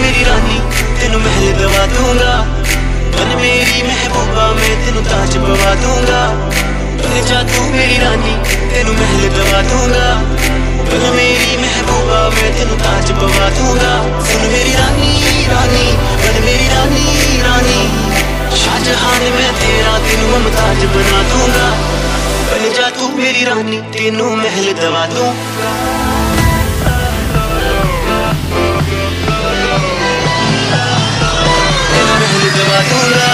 मेरी रानी तेन महल दवा दूँगा बन मेरी महबूबा मैं तेन ताज पवा दूँगा बन जा तू मेरी रानी तेन महल दवा दूँगा बन मेरी महबूबा मैं तेन ताज तू ना सुन मेरी रानी रानी, बन मेरी रानी रानी। शाहजहां मैं तेरा तेन मुमताज़ बना दूँगा। बन जा तू मेरी रानी, तेनों महल दवा दूँगा। तेरा महल दूँगा।